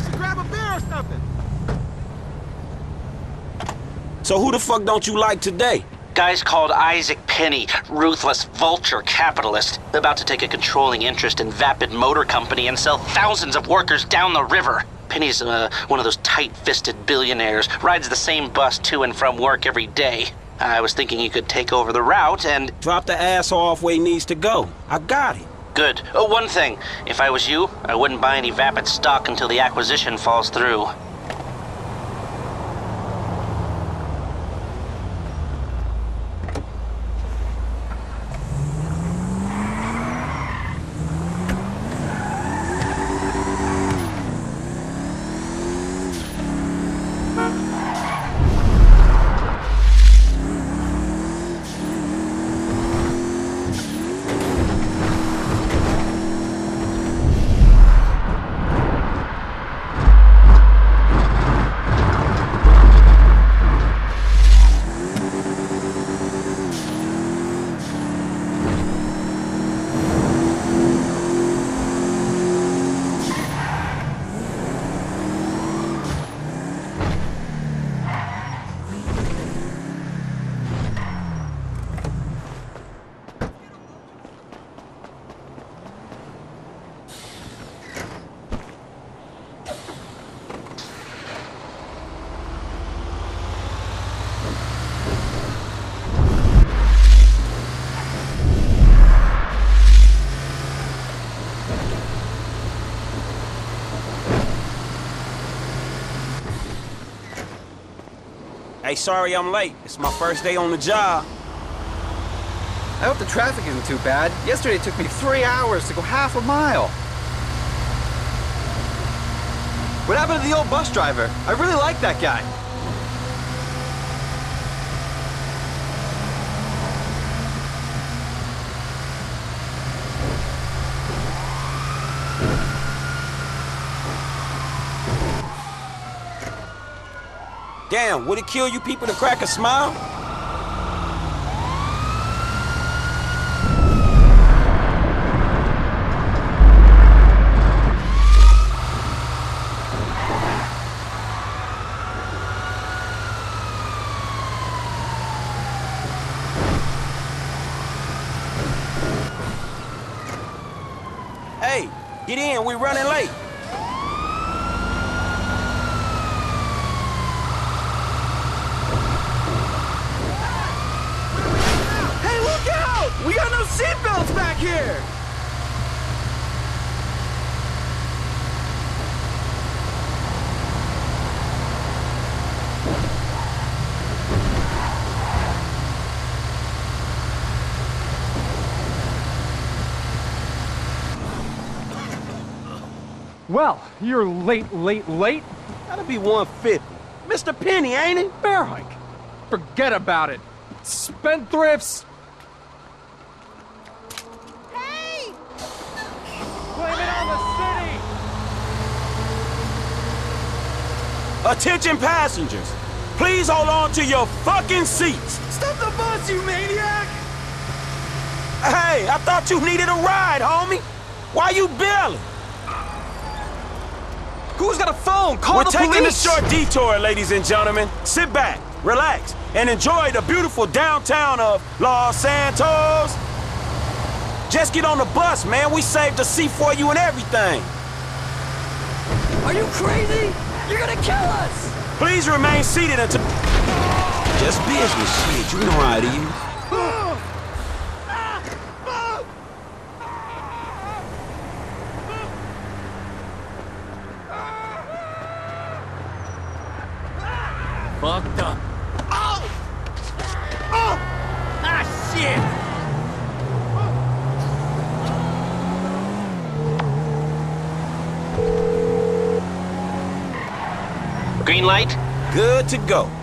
we should grab a beer or something. So who the fuck don't you like today? Guy's called Isaac Penny, ruthless vulture capitalist, about to take a controlling interest in Vapid Motor Company and sell thousands of workers down the river. Penny's uh, one of those tight-fisted billionaires, rides the same bus to and from work every day. I was thinking you could take over the route and... Drop the ass off where he needs to go. I got it. Good. Oh, one thing. If I was you, I wouldn't buy any Vapid stock until the acquisition falls through. Hey, sorry I'm late. It's my first day on the job. I hope the traffic isn't too bad. Yesterday it took me three hours to go half a mile. What happened to the old bus driver? I really like that guy. Damn, would it kill you people to crack a smile? Hey, get in, we're running late. Hey, look out! We got no seatbelts back here! Well, you're late, late, late. Gotta be 150. Mr. Penny, ain't it? Bear hike. Forget about it. Spendthrifts. Hey! Blame it on the city. Attention passengers, please hold on to your fucking seats. Stop the bus, you maniac! Hey, I thought you needed a ride, homie. Why you bailing? Who's got a phone? Call We're the taking a short detour, ladies and gentlemen. Sit back, relax, and enjoy the beautiful downtown of Los Santos. Just get on the bus, man. We saved a seat for you and everything. Are you crazy? You're gonna kill us! Please remain seated until... Just business shit, you know how it is. Fucked up. Oh! Oh! Ah, shit! Green light? Good to go.